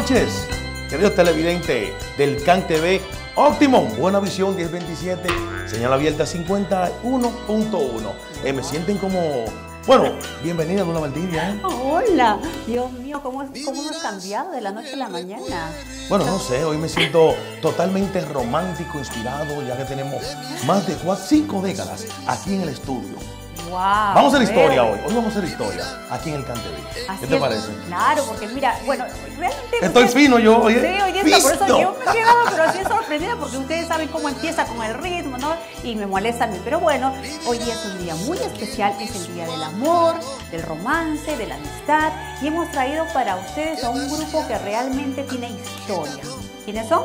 Buenas noches, querido televidente del CAN TV Óptimo, Buena Visión 1027, señal abierta 51.1. Eh, me sienten como bueno, bienvenida Luna Valdivia. ¿eh? Hola, Dios mío, ¿cómo, ¿cómo hemos cambiado de la noche a la mañana? Bueno, no sé, hoy me siento totalmente romántico, inspirado, ya que tenemos más de cuatro, cinco décadas aquí en el estudio. Vamos a la historia hoy. Hoy vamos a hacer historia aquí en el Cante ¿Qué te parece? Claro, porque mira, bueno, realmente. Estoy fino yo, oye. Sí, día por eso yo me he quedado, pero así sorprendida porque ustedes saben cómo empieza con el ritmo, ¿no? Y me molesta a mí. Pero bueno, hoy es un día muy especial, es el día del amor, del romance, de la amistad. Y hemos traído para ustedes a un grupo que realmente tiene historia. ¿Quiénes son?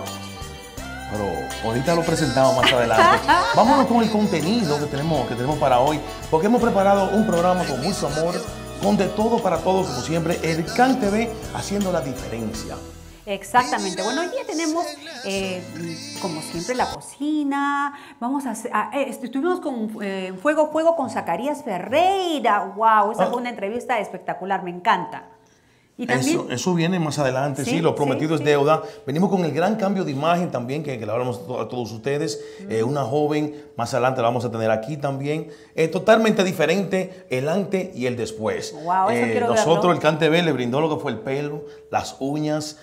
Pero ahorita lo presentamos más adelante. Vámonos con el contenido que tenemos, que tenemos para hoy, porque hemos preparado un programa con mucho amor, con de todo para todos, como siempre, el CAN TV haciendo la diferencia. Exactamente. Bueno, hoy día tenemos, eh, como siempre, la cocina. Vamos a, hacer, eh, estuvimos con eh, Fuego Fuego con Zacarías Ferreira. ¡Wow! Esa ah. fue una entrevista espectacular, me encanta eso, eso, viene más adelante, sí, lo prometido es deuda. Venimos con el gran cambio de imagen también, que, le hablamos a todos ustedes. Eh, una joven, más adelante la vamos a tener aquí también. Eh, totalmente diferente el antes y el después. Wow, eso eh, nosotros, el CanTV le brindó lo que fue el pelo, las uñas,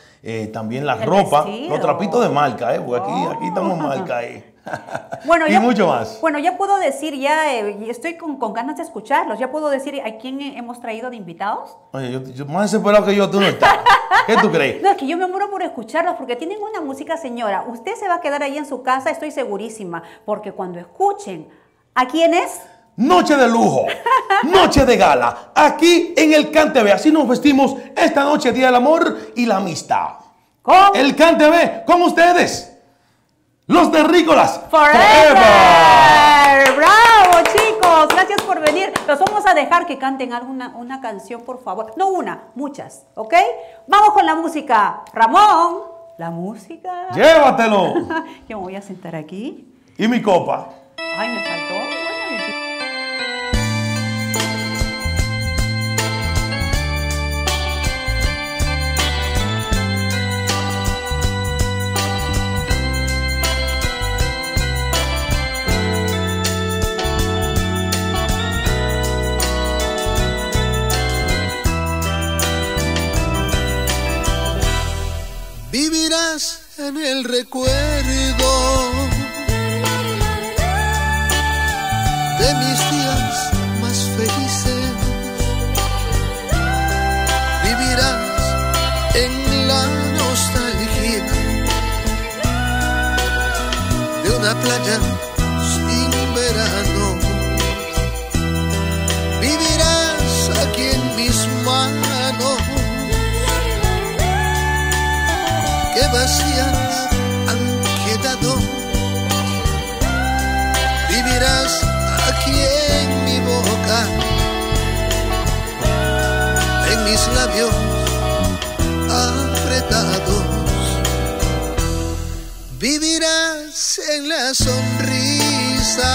también la ropa, los trapitos de marca, porque aquí, aquí estamos marca. Bueno, y mucho más. Bueno, ya puedo decir, ya estoy con, ganas de escucharlos. Ya puedo decir a quién hemos traído de invitados. Oye, yo, más desesperado que yo, tú no estás. ¿Qué tú crees? No, es que yo me muero por escucharlos porque tienen una música, señora. Usted se va a quedar ahí en su casa, estoy segurísima. Porque cuando escuchen, ¿a quién es? Noche de lujo, noche de gala, aquí en el CanTV. Así nos vestimos esta noche, Día del Amor y la Amistad. ¿Cómo? El CanTV, con ustedes. Los terrícolas. Forever. Bravo, chicos. Gracias por venir. Los vamos a dejar que canten alguna una canción, por favor. No una, muchas, ¿ok? Vamos con la música. Ramón, la música. Llévatelo. Yo me voy a sentar aquí. ¿Y mi copa? Ay, me faltó. En el recuerdo de mis días más felices. Vivirás en la nostalgia de una playa vacías han quedado. Vivirás aquí en mi boca, en mis labios apretados. Vivirás en la sonrisa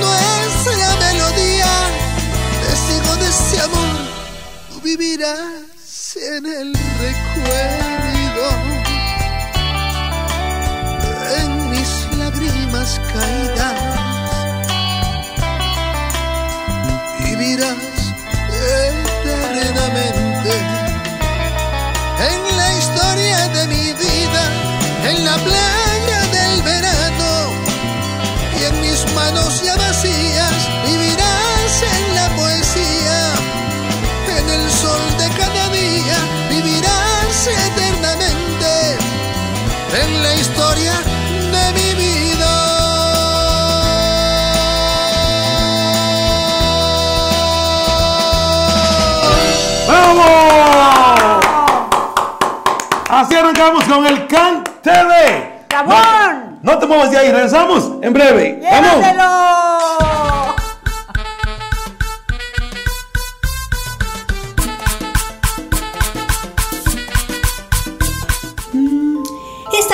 no es la melodía, testigo de ese amor, tú vivirás en el recuerdo, en mis lágrimas caídas, vivirás eternamente. En la historia de mi vida, en la playa del verano y en mis manos llevarás historia de mi vida. ¡Vamos! Así arrancamos con el Can TV. ¡Ramón! No, no te muevas de ahí, regresamos en breve. ¡Vamos!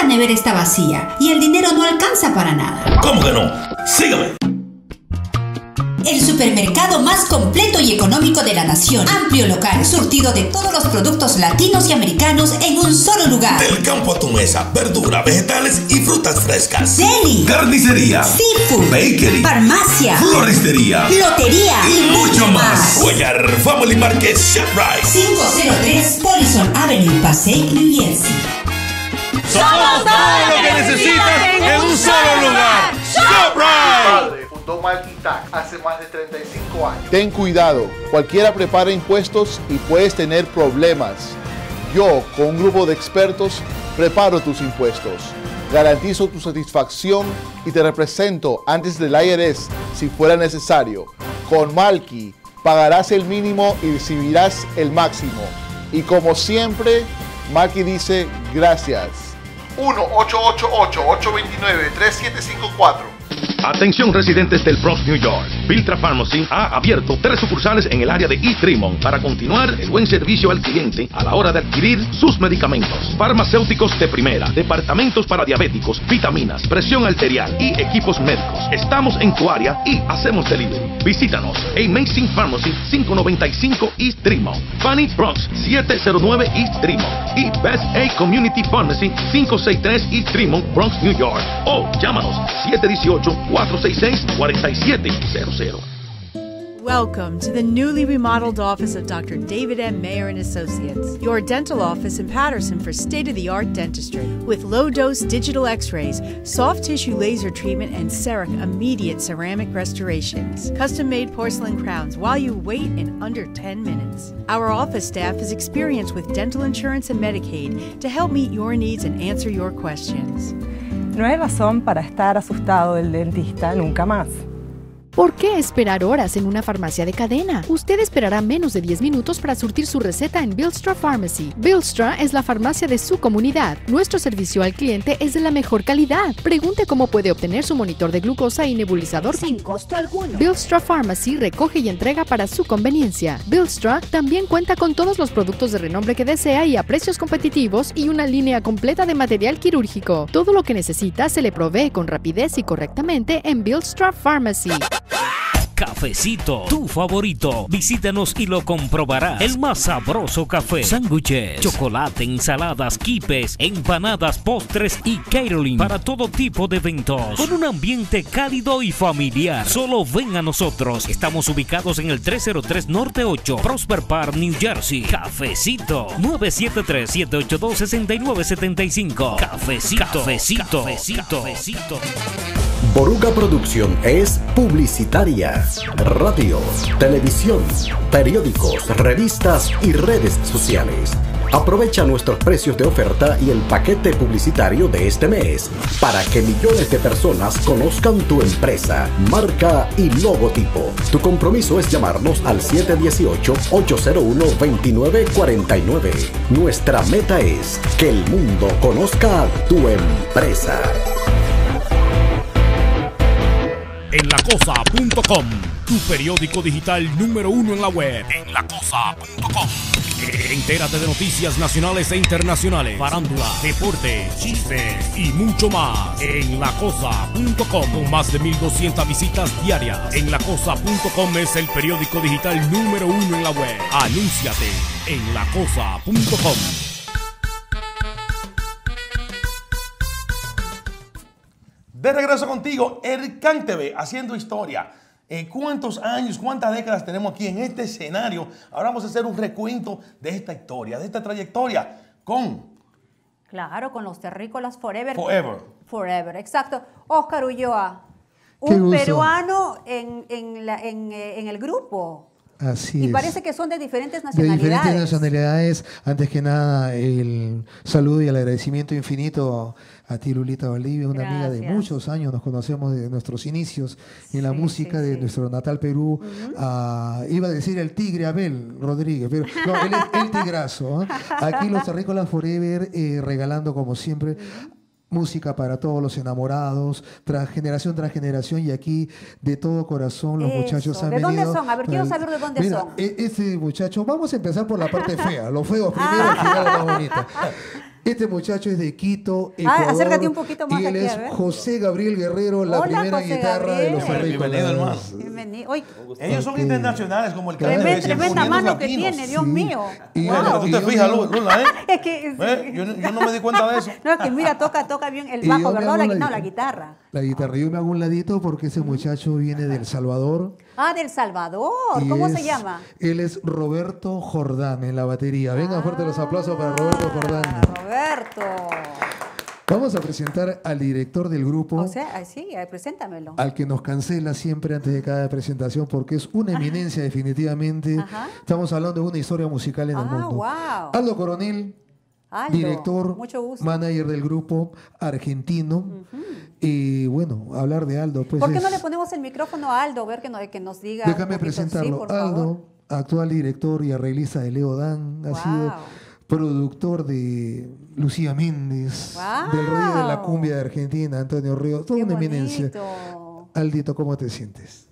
Esta nevera está vacía y el dinero no alcanza para nada. ¿Cómo que no? Sígame. El supermercado más completo y económico de la nación. Amplio local, surtido de todos los productos latinos y americanos en un solo lugar. Del campo a tu mesa, verdura, vegetales y frutas frescas. Deli, Carnicería, seafood, bakery, farmacia, floristería lotería y mucho más. Cuellar Family Market ShopRite. 503 Poison Avenue, Passaic, New Jersey. Somos todo lo que necesitas en un solo lugar. ShopRite. fundó Malquitac hace más de 35 años. Ten cuidado, cualquiera prepara impuestos y puedes tener problemas. Yo, con un grupo de expertos, preparo tus impuestos. Garantizo tu satisfacción y te represento antes del IRS si fuera necesario. Con Malki pagarás el mínimo y recibirás el máximo. Y como siempre, Malki dice gracias. 1-888-829-3754. Atención residentes del Bronx, New York. Viltra Pharmacy ha abierto tres sucursales en el área de East Tremont para continuar el buen servicio al cliente a la hora de adquirir sus medicamentos. Farmacéuticos de primera, departamentos para diabéticos, vitaminas, presión arterial y equipos médicos. Estamos en tu área y hacemos delivery. Visítanos. Amazing Pharmacy 595 East Tremont. Fanny Bronx 709 East Tremont. Y Best A Community Pharmacy 563 East Tremont, Bronx, New York. O llámanos 718-466-4700. Welcome to the newly remodeled office of Dr. David M. Mayer and Associates, your dental office in Patterson for state-of-the-art dentistry with low-dose digital x-rays, soft tissue laser treatment and CEREC immediate ceramic restorations, custom-made porcelain crowns while you wait in under 10 minutes. Our office staff is experienced with dental insurance and Medicaid to help meet your needs and answer your questions. No hay razón para estar asustado del dentista nunca más. ¿Por qué esperar horas en una farmacia de cadena? Usted esperará menos de 10 minutos para surtir su receta en Billstra Pharmacy. Billstra es la farmacia de su comunidad. Nuestro servicio al cliente es de la mejor calidad. Pregunte cómo puede obtener su monitor de glucosa y nebulizador Sin costo alguno. Billstra Pharmacy recoge y entrega para su conveniencia. Billstra también cuenta con todos los productos de renombre que desea y a precios competitivos y una línea completa de material quirúrgico. Todo lo que necesita se le provee con rapidez y correctamente en Billstra Pharmacy. Cafecito, tu favorito. Visítanos y lo comprobarás. El más sabroso café, sándwiches, chocolate, ensaladas, quipes, empanadas, postres y catering para todo tipo de eventos. Con un ambiente cálido y familiar. Solo ven a nosotros. Estamos ubicados en el 303 Norte 8, Prosper Park, New Jersey. Cafecito, 973-782-6975. Cafecito, cafecito, cafecito, cafecito. Boruga Producción es publicitaria. Radio, televisión, periódicos, revistas y redes sociales. Aprovecha nuestros precios de oferta y el paquete publicitario de este mes para que millones de personas conozcan tu empresa, marca y logotipo. Tu compromiso es llamarnos al 718-801-2949. Nuestra meta es que el mundo conozca tu empresa. En lacosa.com, tu periódico digital número uno en la web. En lacosa.com. Entérate de noticias nacionales e internacionales, farándula, deporte, chismes y mucho más en lacosa.com con más de 1200 visitas diarias. En lacosa.com es el periódico digital número uno en la web. Anúnciate en lacosa.com. De regreso contigo, Ercan TV, haciendo historia. Eh, ¿Cuántos años, cuántas décadas tenemos aquí en este escenario? Ahora vamos a hacer un recuento de esta historia, de esta trayectoria con... Claro, con los terrícolas Forever. Forever. Forever, exacto. Oscar Ulloa, un peruano en, en, la, en, eh, en el grupo. Así y es. parece que son de diferentes De nacionalidades. diferentes nacionalidades. Antes que nada, el saludo y el agradecimiento infinito a ti, Lulita Valdivia, una amiga de muchos años. Nos conocemos de nuestros inicios en la música de nuestro natal Perú. a- iba a decir el tigre Abel Rodríguez, pero no, él es el tigrazo. ¿eh? Aquí los Terrícolas Forever eh, regalando, como siempre, música para todos los enamorados, tras generación tras generación, y aquí de todo corazón los Eso. muchachos han ¿De dónde venido son? A ver, quiero saber de dónde Mira, son. Este muchacho, vamos a empezar por la parte fea, lo feo primero, al final lo más bonito. Este muchacho es de Quito, Ecuador. Ah, acércate un poquito más Y él aquí, es a ver. José Gabriel Guerrero, la Hola, primera José guitarra de los. Terrícolas. Bienvenido, hermano. Bienvenido. Oye, Ellos son internacionales como el Claro. Caribe, tremenda, tremenda mano que tiene, Dios mío. Y Bueno, bueno, tú te fijas, Lula, ¿eh? Es que, ¿Eh? Yo, no- yo no me di cuenta de eso. no, es que mira, toca, toca bien el bajo, ¿verdad? La, la no, la guitarra. La guitarra, yo me hago un ladito porque ese muchacho viene del Salvador. Ah, del Salvador. y ¿Cómo es- se llama? Él es Roberto Jordán en la batería. Venga, fuerte los aplausos para Roberto Jordán. Roberto. Vamos a presentar al director del grupo. O sea, sí, preséntamelo. al que nos cancela siempre antes de cada presentación porque es una eminencia definitivamente. Ajá. Estamos hablando de una historia musical en el Ah, mundo. wow. Aldo Coronel, Aldo, director, Mucho gusto. manager del grupo argentino. Y bueno, hablar de Aldo, pues ¿Por qué es- no le ponemos el micrófono a Aldo? A ver que, no- que nos diga. déjame. Sí, presentarlo. favor. Aldo, actual director y arreglista de Leo Dan, ha sido productor de Lucía Méndez, del Río de la. Cumbia de Argentina, Antonio Ríos, toda Qué una eminencia. bonito. Aldito, ¿cómo te sientes?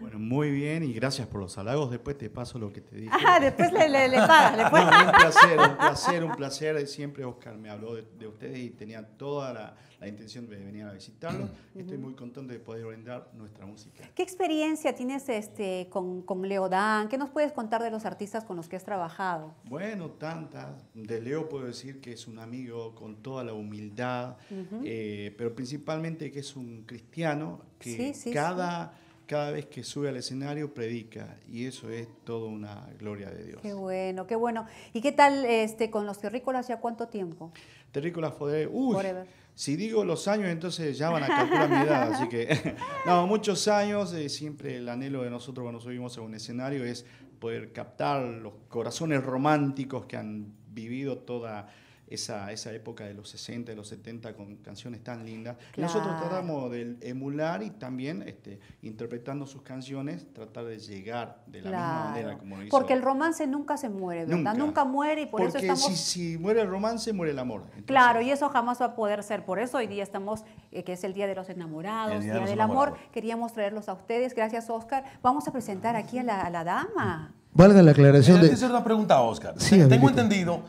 Bueno, muy bien y gracias por los halagos. Después te paso lo que te dije. Ah, después le, le, le paga, le No, un placer, un placer, un placer. Siempre Oscar me habló de, de ustedes y tenía toda la, la intención de venir a visitarlos. Estoy muy contento de poder brindar nuestra música. ¿Qué experiencia tienes este, con, con Leodán? ¿Qué nos puedes contar de los artistas con los que has trabajado? Bueno, tantas. De Leo puedo decir que es un amigo con toda la humildad, Ujú. eh, pero principalmente que es un cristiano que Sí, sí, cada, cada vez que sube al escenario predica y eso es toda una gloria de Dios. Qué bueno, qué bueno. ¿Y qué tal este, con los terrícolas ya cuánto tiempo? Terrícolas Forever. Uy, Forever. si digo los años, entonces ya van a calcular mi edad. Así que, no, muchos años. eh, siempre el anhelo de nosotros cuando subimos a un escenario es poder captar los corazones románticos que han vivido toda esa, esa época de los 60, de los 70 con canciones tan lindas. Y Nosotros Claro. tratamos de emular y también este, interpretando sus canciones, tratar de llegar de la misma Claro. manera como lo hizo. Porque el romance nunca se muere, ¿verdad? Nunca. Nunca, muere y por eso Porque estamos... si, si muere el romance, muere el amor. Claro, y eso jamás va a poder ser. Por eso hoy día estamos, eh, que es el Día de los Enamorados, El Día, Día de los del Amor. Queríamos traerlos a ustedes. Gracias, Oscar. Vamos a presentar aquí a la, a la dama. Valga la aclaración Mira, de... te hacer una pregunta, Oscar. Sí, Tengo entendido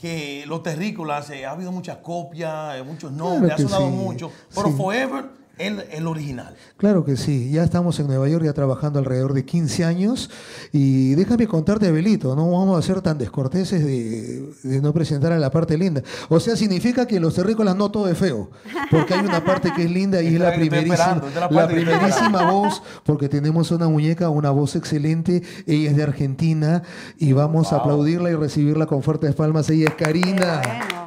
que los terrícolas, eh, ha habido muchas copias, eh, muchos nombres, ha sonado sí, mucho, pero sí. Forever el, el original. Claro que sí, ya estamos en Nueva York ya trabajando alrededor de 15 años y déjame contarte, Abelito, no vamos a ser tan descorteses de, de no presentar a la parte linda. O sea, significa que en los terrícolas no todo es feo, porque hay una parte que es linda y es la primerísima, la primerísima voz, porque tenemos una muñeca, una voz excelente, ella es de Argentina y vamos a aplaudirla y recibirla con fuertes palmas, ella es Karina.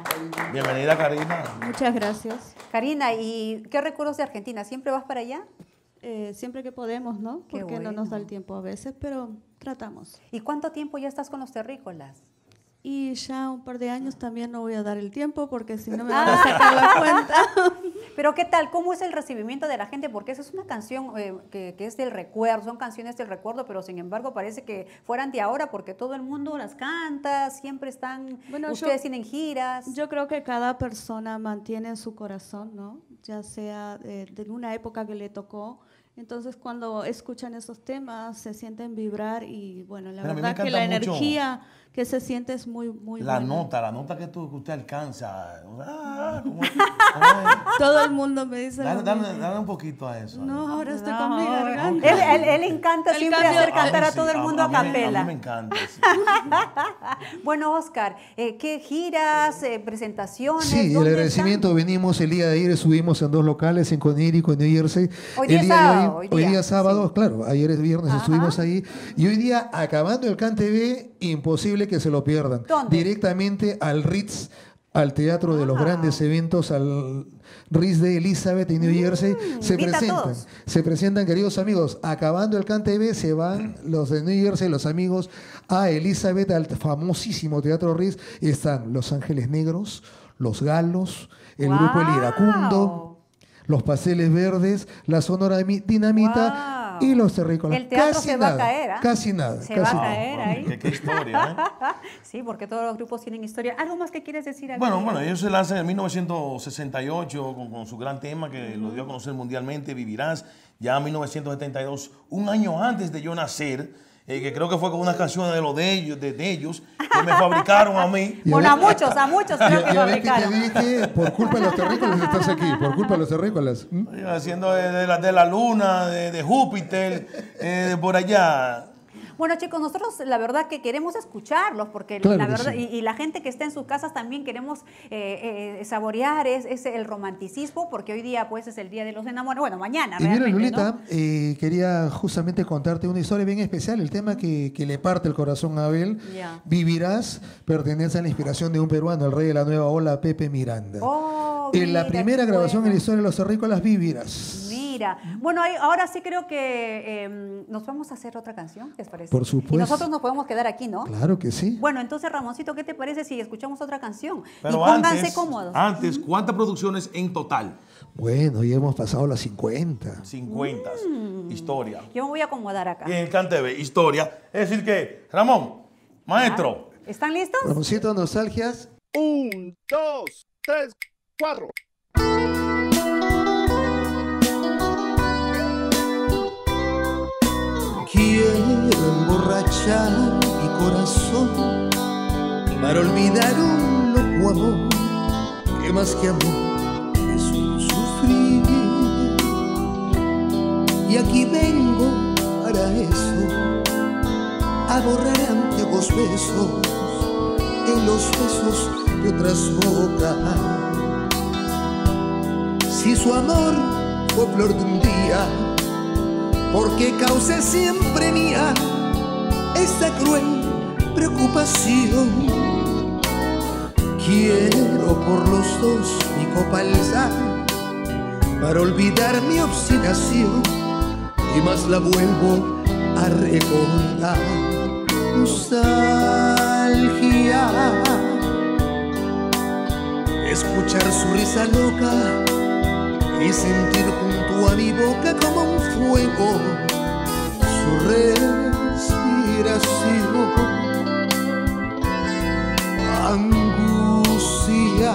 Bienvenida, Karina. Muchas gracias. Karina, ¿y qué recuerdos de Argentina? ¿Siempre vas para allá? Eh, siempre que podemos, ¿no? Qué Porque no nos da el tiempo a veces, pero tratamos. ¿Y cuánto tiempo ya estás con los terrícolas? Y ya un par de años también no voy a dar el tiempo porque si no me van a sacar la cuenta. Pero ¿qué tal? ¿Cómo es el recibimiento de la gente? Porque esa es una canción eh, que, que es del recuerdo, son canciones del recuerdo, pero sin embargo parece que fueran de ahora porque todo el mundo las canta, siempre están, Bueno, yo- ustedes tienen giras. Yo creo que cada persona mantiene en su corazón, ¿no? Ya sea de, de una época que le tocó. Entonces, cuando escuchan esos temas, se sienten vibrar y, bueno, la Pero verdad que la mucho- energía que se siente es muy, muy La buena. nota, la nota que, tú, que usted alcanza. Ah, ¿cómo- Todo el mundo me dice. Dale, mismo. dale un poquito a eso. No, ahora estoy No, con mi garganta. Él, él- él encanta El siempre cambio- hacer cantar a sí, todo el mundo a, capela. A mí me encanta. sí. bueno, Oscar, eh, ¿qué giras, eh, presentaciones? Sí, el ¿Dónde agradecimiento venimos el día de ayer, subimos en dos locales, en Conérico, en New Jersey. Hoy día el sábado, de hoy día, sábado, claro, ayer es viernes, estuvimos ahí. Y hoy día, acabando el Can TV, imposible que se lo pierdan. ¿Dónde? Directamente al Ritz, al Teatro de los Grandes Eventos, al Ritz de Elizabeth en New Jersey. Se Mm, invita a presentan, se presentan, queridos amigos. Acabando el Can TV, se van los de New Jersey, los amigos, a Elizabeth, al famosísimo Teatro Ritz. Y están Los Ángeles Negros, Los Galos, el grupo El Iracundo, Los Pasteles Verdes, la Sonora Mi- Dinamita y los Terrícolas. El teatro casi se va a nada, caer, ¿ah? Casi nada. Se casi va a nada. caer ahí. Qué, qué historia, ¿eh? sí, porque todos los grupos tienen historia. ¿Algo más que quieres decir? aquí? Bueno, bueno, ellos se lanzan en 1968 con, con su gran tema que lo dio a conocer mundialmente, Vivirás, ya en 1972, un año antes de yo nacer, eh, que creo que fue con unas canciones de los de ellos, de, de ellos, que me fabricaron a mí. Bueno, a muchos, a muchos creo que que te fabricaron. dije, por culpa de los terrícolas estás aquí, por culpa de los terrícolas. ¿Mm? Haciendo de, de la, de la luna, de, de Júpiter, eh, de por allá. Bueno, chicos, nosotros la verdad que queremos escucharlos, porque Claro la verdad, sí. y, y la gente que está en sus casas también queremos eh, eh, saborear es, es el romanticismo, porque hoy día pues es el día de los enamorados. Bueno, mañana Y mira, Lulita, ¿no? eh, quería justamente contarte una historia bien especial. El tema que, que le parte el corazón a Abel, Ya. Vivirás, pertenece a la inspiración de un peruano, el rey de la nueva ola, Pepe Miranda. Oh, en la primera grabación en la historia de los terrícolas, Vivirás. Mira, bueno, ahí- ahora sí creo que eh, nos vamos a hacer otra canción, ¿qué les parece? Por supuesto. Y nosotros nos podemos quedar aquí, ¿no? Claro que sí. Bueno, entonces, Ramoncito, ¿qué te parece si escuchamos otra canción? Pero y pónganse antes, cómodos. antes, ¿cuántas producciones en total? Bueno, ya hemos pasado las 50. 50. Mm. Historia. Yo me voy a acomodar acá. Y en historia. Es decir que, Ramón, maestro, ¿Están listos? Ramoncito, nostalgias. Un, dos, tres, cuatro. Quiero emborrachar mi corazón para olvidar un loco amor que más que amor es un sufrir. Y aquí vengo para eso, a borrar antiguos besos en los besos de otras bocas. Si su amor fue flor de un día, porque causé siempre mía esta cruel preocupación. Quiero por los dos mi copa alzar para olvidar mi obstinación y más la vuelvo a recordar. Nostalgia, escuchar su risa loca y sentir junto a mi boca como un fuego su respiración. Angustia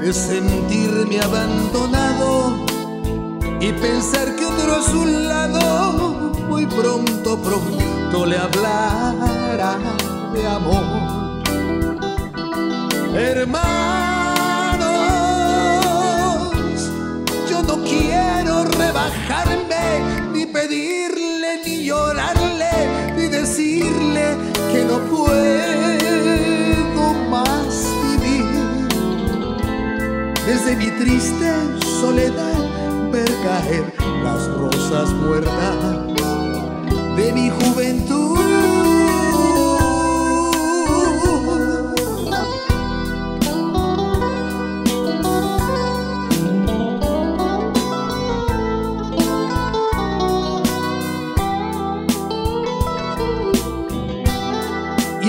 de sentirme abandonado y pensar que otro a su lado muy pronto, pronto le hablará de amor. Hermanos, ni pedirle, ni llorarle, ni decirle que no puedo más vivir. Desde mi triste soledad ver caer las rosas muertas de mi juventud.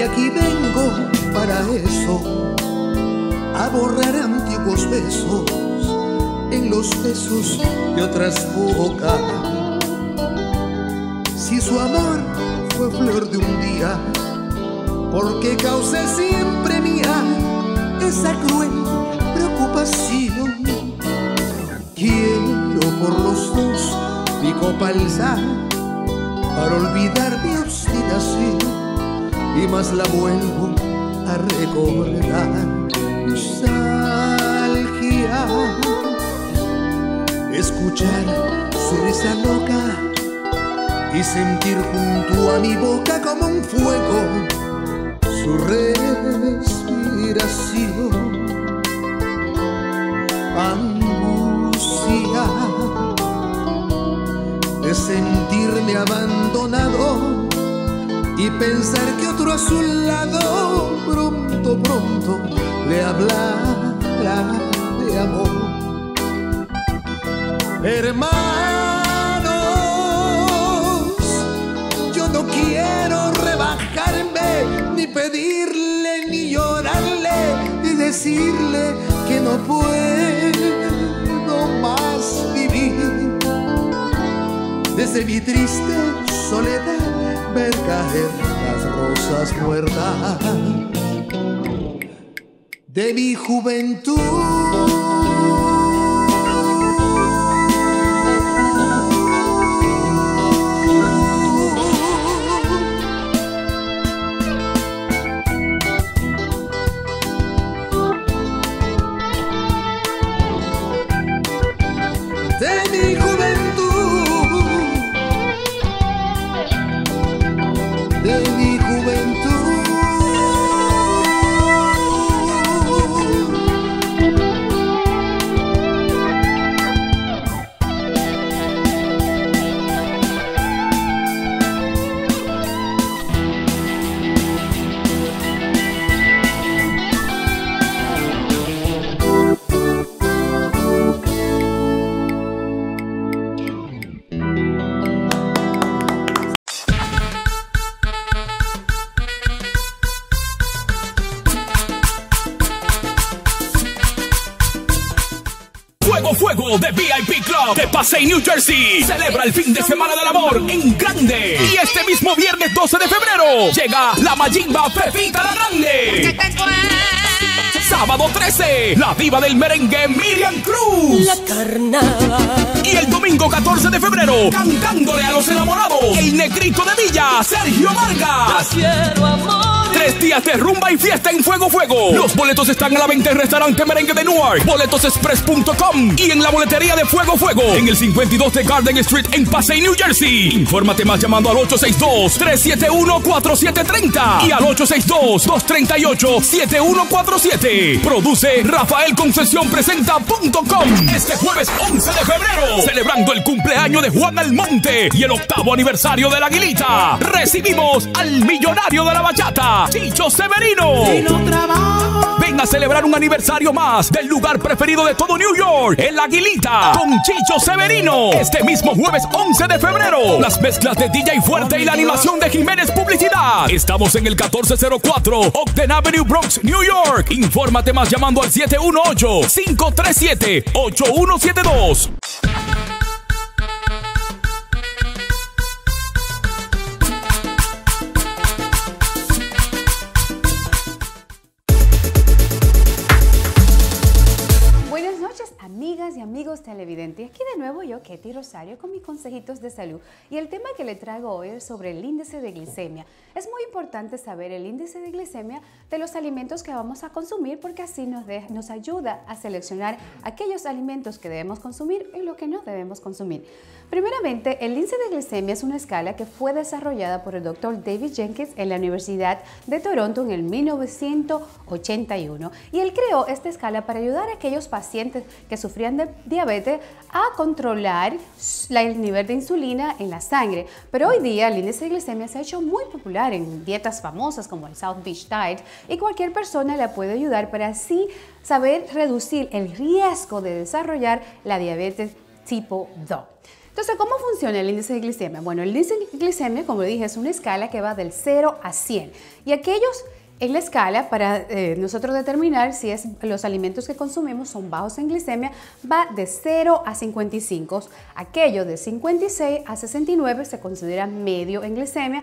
Aquí vengo para eso, a borrar antiguos besos en los besos de otras bocas. Si su amor fue flor de un día, porque causé siempre mía esa cruel preocupación. Quiero por los dos mi copa alzar para olvidar mi obstinación más la vuelvo a recordar. Nostalgia, escuchar su risa loca y sentir junto a mi boca como un fuego su respiración. Angustia de sentirme abandonado y pensar que otro a su lado pronto, pronto le hablará de amor. Hermanos, yo no quiero rebajarme, ni pedirle, ni llorarle, ni decirle que no puedo más vivir. Desde mi triste soledad ver caer las rosas muertas de mi juventud. De Pasay, New Jersey. Celebra el fin de semana del amor en grande. Y este mismo viernes 12 de febrero llega la Mayimba Pepita la Grande. Sábado 13, la diva del merengue Miriam Cruz. La carnada. Y el domingo 14 de febrero, cantándole a los enamorados, el negrito de Villa, Sergio Vargas. Tres días de rumba y fiesta en Fuego Fuego. Los boletos están a la venta en Restaurante Merengue de Newark, boletosexpress.com y en la boletería de Fuego Fuego en el 52 de Garden Street en Pasay, New Jersey. Infórmate más llamando al 862-371-4730 y al 862-238-7147. Produce Rafael Concesión Presenta.com este jueves 11 de febrero, celebrando el cumpleaños de Juan Almonte y el octavo aniversario de la Aguilita. Recibimos al millonario de la bachata, Chicho Severino. Ven a celebrar un aniversario más del lugar preferido de todo New York, el Aguilita, con Chicho Severino. Este mismo jueves 11 de febrero, las mezclas de DJ Fuerte y la animación de Jiménez Publicidad. Estamos en el 1404 Ogden Avenue, Bronx, New York. Infórmate más llamando al 718-537-8172. Nuevo yo, Ketty Rosario, con mis consejitos de salud. Y el tema que le traigo hoy es sobre el índice de glicemia. Es muy importante saber el índice de glicemia de los alimentos que vamos a consumir porque así nos, nos ayuda a seleccionar aquellos alimentos que debemos consumir y lo que no debemos consumir. Primeramente, el índice de glicemia es una escala que fue desarrollada por el doctor David Jenkins en la Universidad de Toronto en el 1981. Y él creó esta escala para ayudar a aquellos pacientes que sufrían de diabetes a controlar la- el nivel de insulina en la sangre. Pero hoy día el índice de glicemia se ha hecho muy popular en dietas famosas como el South Beach Diet y cualquier persona la puede ayudar para así saber reducir el riesgo de desarrollar la diabetes tipo 2. Entonces, ¿cómo funciona el índice de glicemia? Bueno, el índice de glicemia, como dije, es una escala que va del 0 a 100. Y aquellos en la escala, para eh, nosotros determinar si los alimentos que consumimos son bajos en glicemia, va de 0 a 55. Aquellos de 56 a 69 se consideran medio en glicemia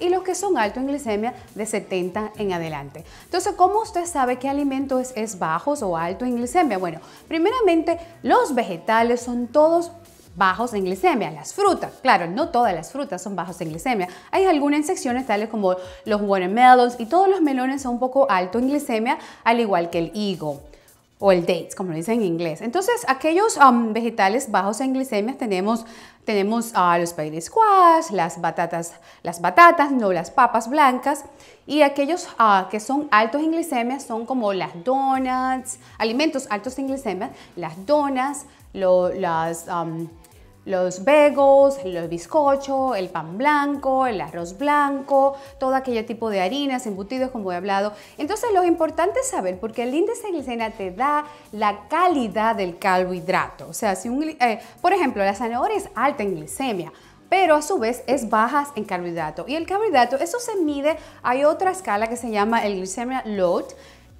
y, los que son altos en glicemia de 70 en adelante. Entonces, ¿cómo usted sabe qué alimento es, es bajos o alto en glicemia? Bueno, primeramente, los vegetales son todos bajos en glicemia, las frutas. Claro, no todas las frutas son bajos en glicemia. Hay algunas secciones tales como los watermelons y todos los melones son un poco altos en glicemia, al igual que el higo o el dates, como lo dicen en inglés. Entonces, aquellos um, vegetales bajos en glicemia tenemos, tenemos uh, los spaghetti squash, las batatas, las batatas, no las papas blancas, y aquellos uh, que son altos en glicemia son como las donuts, alimentos altos en glicemia, las donas, las... Um, los bagels, los bizcochos, el pan blanco, el arroz blanco, todo aquel tipo de harinas, embutidos, como he hablado. Entonces, lo importante es saber, porque el índice de glicemia te da la calidad del carbohidrato. O sea, si un, eh, por ejemplo, la zanahoria es alta en glicemia, pero a su vez es baja en carbohidrato. Y el carbohidrato, eso se mide, hay otra escala que se llama el glicemia load,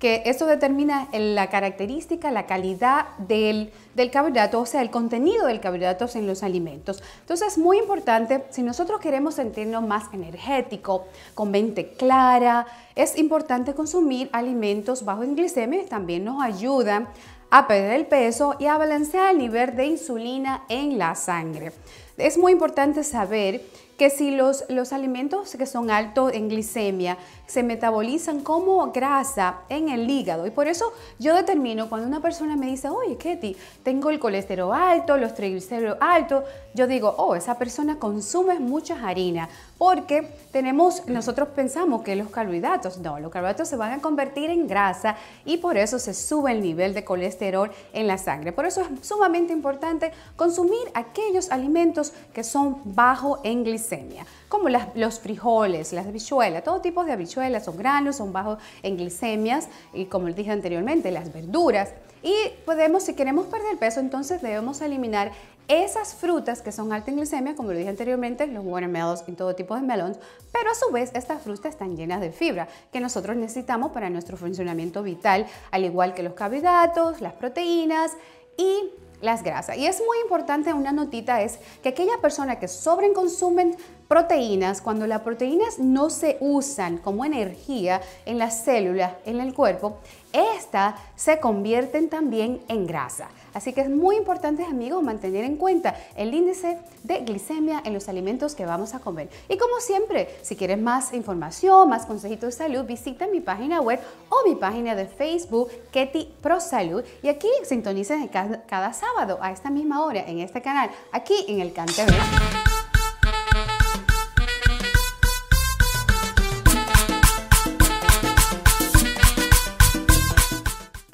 que eso determina la característica, la calidad del, carbohidrato, o sea, el contenido del carbohidrato en los alimentos. Entonces es muy importante, si nosotros queremos sentirnos más energético, con mente clara, es importante consumir alimentos bajos en glicemia, también nos ayudan a perder el peso y a balancear el nivel de insulina en la sangre. Es muy importante saber que si los, los alimentos que son altos en glicemia se metabolizan como grasa en el hígado. Y por eso yo determino cuando una persona me dice, oye, Ketty, tengo el colesterol alto, los triglicéridos altos, yo digo, oh, esa persona consume mucha harina. Porque tenemos, nosotros pensamos que los carbohidratos, no, los carbohidratos se van a convertir en grasa y por eso se sube el nivel de colesterol en la sangre. Por eso es sumamente importante consumir aquellos alimentos que son bajo en glicemia como los frijoles, las habichuelas, todo tipo de habichuelas son granos, son bajos en glicemias y como dije anteriormente, las verduras. Y podemos, si queremos perder peso, entonces debemos eliminar esas frutas que son altas en glicemia, como lo dije anteriormente, los watermelons y todo tipo de melons, pero a su vez estas frutas están llenas de fibra que nosotros necesitamos para nuestro funcionamiento vital, al igual que los carbohidratos, las proteínas y las grasas. Y es muy importante una notita es que aquella persona que sobreconsumen proteínas, cuando las proteínas no se usan como energía en las células, en el cuerpo, estas se convierten también en grasa. Así que es muy importante, amigos, mantener en cuenta el índice de glicemia en los alimentos que vamos a comer. Y como siempre, si quieres más información, más consejitos de salud, visita mi página web o mi página de Facebook, Ketty Pro Salud. Y aquí sintonicen cada, cada sábado a esta misma hora en este canal, aquí en el CanTV.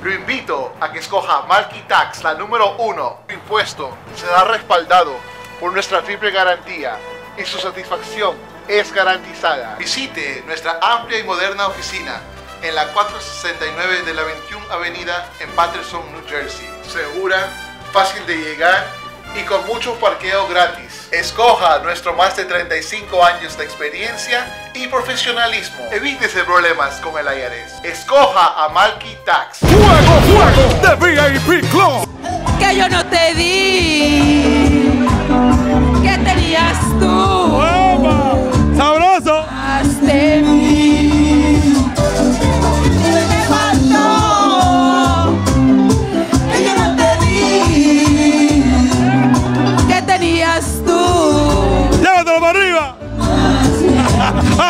Lo invito a que escoja Malky Tax, la número uno. Impuesto será respaldado por nuestra triple garantía y su satisfacción es garantizada. Visite nuestra amplia y moderna oficina en la 469 de la 21 Avenida en Patterson, New Jersey. Segura, fácil de llegar y con mucho parqueo gratis. Escoja nuestro más de 35 años de experiencia y profesionalismo. Evítese problemas con el IRS. Escoja a Malky Tax. ¡Fuego, fuego! De VIP Club. Que yo no te di. ¿Qué tenías tú? ¡Sabroso! de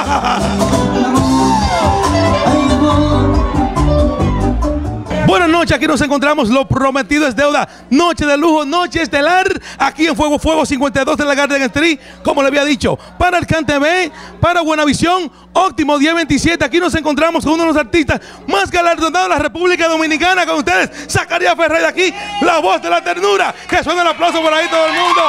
Buenas noches, aquí nos encontramos. Lo prometido es deuda. Noche de lujo, noche estelar. Aquí en Fuego Fuego 52 de la Garden Street. Como le había dicho, para el CanTV, para Buenavisión, Óptimo 1027. Aquí nos encontramos con uno de los artistas más galardonados de la República Dominicana. Con ustedes, Zacarías Ferrer aquí, la voz de la ternura. Que suena el aplauso por ahí todo el mundo.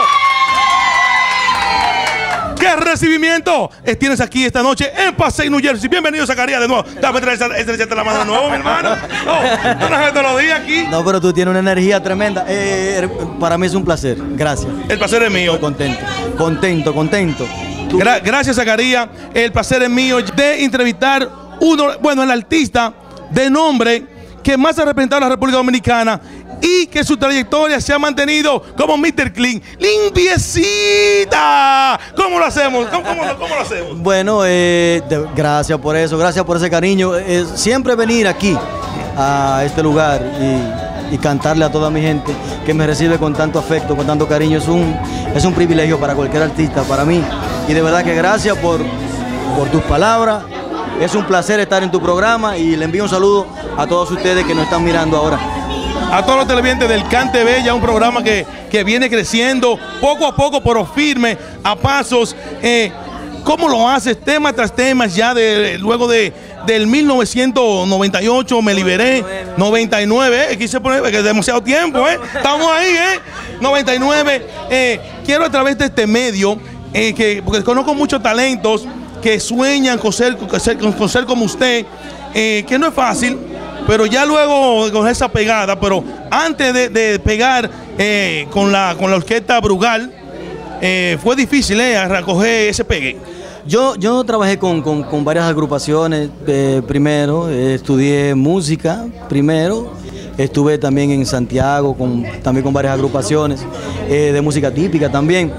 ¡Qué recibimiento tienes aquí esta noche en Paseo, New Jersey! Bienvenido, Zacarías, de nuevo. Dame esa, esa, la mano de nuevo, mi hermano. No, no nos todos los días aquí. No, pero tú tienes una energía tremenda. Eh, para mí es un placer. Gracias. El placer es mío. Estoy contento. Contento, contento. Gra- gracias, Zacarías. El placer es mío de entrevistar uno, bueno, el artista de nombre que más ha representado a la República Dominicana y que su trayectoria se ha mantenido como Mr. Clean. ¡Limpiecita! ¿Cómo lo hacemos? ¿Cómo, lo- hacemos? Bueno, eh, gracias por eso, gracias por ese cariño. Eh, siempre venir aquí a este lugar y y cantarle a toda mi gente que me recibe con tanto afecto, con tanto cariño. Es un, es un privilegio para cualquier artista, para mí. Y de verdad que gracias por, por tus palabras. Es un placer estar en tu programa y le envío un saludo a todos ustedes que nos están mirando ahora. A todos los televidentes del Can TV, ya un programa que, que viene creciendo poco a poco, pero firme, a pasos. Eh, ¿Cómo lo haces? Tema tras tema, ya de, luego de, del 1998 me liberé, 99, eh, quise poner, es demasiado tiempo, ¿eh? Estamos ahí, ¿eh? 99. eh, quiero a través de este medio, que, porque conozco muchos talentos que sueñan con ser, con ser, con ser como usted, que no es fácil, pero ya luego coger esa pegada, pero antes de, pegar eh, con, la, con la orquesta Brugal, eh, fue difícil eh, recoger ese pegue. Yo, yo trabajé con, con- con varias agrupaciones eh, primero, estudié música primero, estuve también en Santiago con, también con varias agrupaciones de música típica también.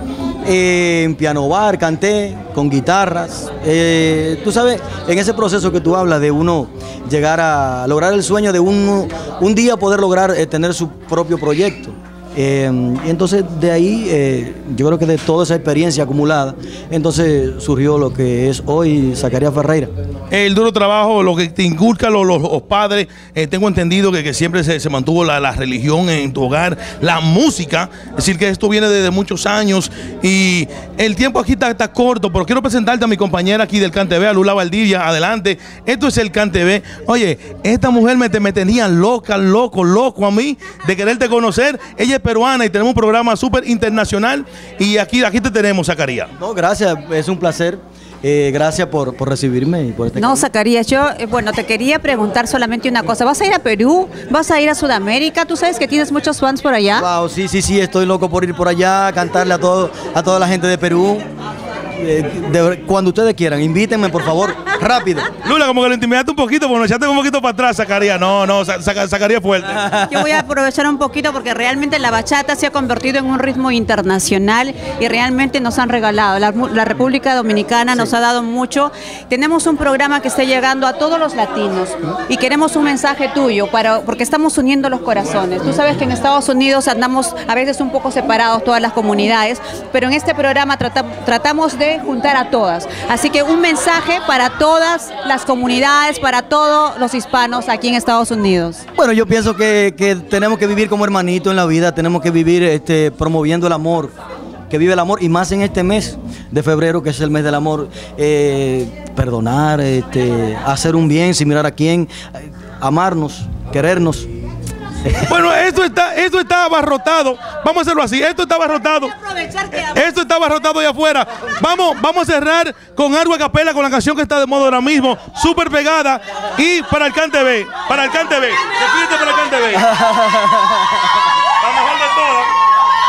Eh, en piano bar canté con guitarras. Eh, tú sabes, en ese proceso que tú hablas de uno llegar a lograr el sueño de uno, un día poder lograr eh, tener su propio proyecto. Eh, entonces de ahí, eh, yo creo que de toda esa experiencia acumulada, entonces surgió lo que es hoy Zacarías Ferreira. El duro trabajo, lo que te inculcan los, padres, eh, tengo entendido que, que siempre se, se mantuvo la, la religión en tu hogar, la música, es decir, que esto viene desde muchos años y el tiempo aquí está, está corto, pero quiero presentarte a mi compañera aquí del CanTV, a Lula Valdivia, adelante, esto es el CanTV. Oye, esta mujer me, me tenía loca, loco, loco a mí de quererte conocer, ella es peruana y tenemos un programa súper internacional y aquí, aquí te tenemos, Zacarías. No, gracias, es un placer. Eh, gracias por, por recibirme y por este No, Zacarías, yo, eh, bueno, te quería preguntar solamente una cosa. ¿Vas a ir a Perú? ¿Vas a ir a Sudamérica? Tú sabes que tienes muchos fans por allá. Wow, sí, sí, sí, estoy loco por ir por allá, cantarle a todo, a toda la gente de Perú. Eh, de- cuando ustedes quieran, invítenme, por favor, rápido. Lula, como que lo intimidaste un poquito, porque nos echaste un poquito para atrás, Zacarías. No, no, sa- saca- Zacarías fuerte. Yo voy a aprovechar un poquito porque realmente la bachata se ha convertido en un ritmo internacional y realmente nos han regalado. La, República Dominicana nos ha dado mucho. Tenemos un programa que está llegando a todos los latinos y queremos un mensaje tuyo para, porque estamos uniendo los corazones. Tú sabes que en Estados Unidos andamos a veces un poco separados todas las comunidades, pero en este programa trata- tratamos de juntar a todas. Así que un mensaje para todas las comunidades, para todos los hispanos aquí en Estados Unidos. Bueno, yo pienso que, que tenemos que vivir como hermanitos en la vida, tenemos que vivir este, promoviendo el amor, que vive el amor, y más en este mes de febrero, que es el mes del amor, eh, perdonar, este, hacer un bien sin mirar a quién, amarnos, querernos. Bueno, esto está, esto está abarrotado. Vamos a hacerlo así. Esto está abarrotado. Esto está abarrotado allá afuera. Vamos, vamos a cerrar con algo a capela con la canción que está de moda ahora mismo, súper pegada. Y para el Can TV, para el Can TV. Repite para el. La mejor de todas.